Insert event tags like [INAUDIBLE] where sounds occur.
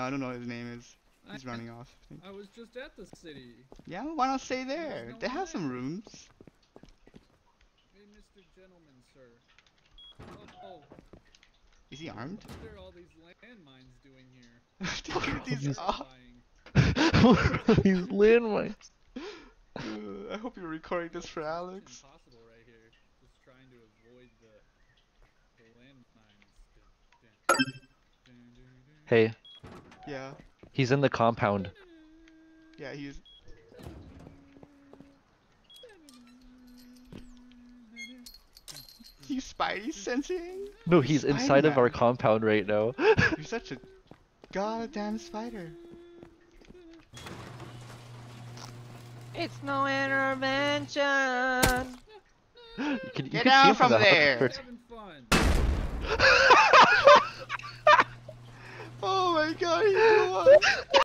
No, I don't know what his name is. He's I- running off. I think. I was just at the city. Yeah, why not stay there? no They have one some rooms. Hey, Mr. Gentleman, sir. Oh, oh, Is he armed? what are all these landmines doing here? [LAUGHS] Dude, these He's- are- [LAUGHS] These landmines. Uh, [LAUGHS] I hope you're recording this for Alex. Impossible right here. Just trying to avoid the, the landmines. Hey, Yeah, he's in the compound. yeah, he's. [LAUGHS] You Spidey sensing? No, he's inside of our compound right now. [LAUGHS] You're such a goddamn spider. It's no intervention. You can, you Get can see from the there. [LAUGHS] ai, ai, ai.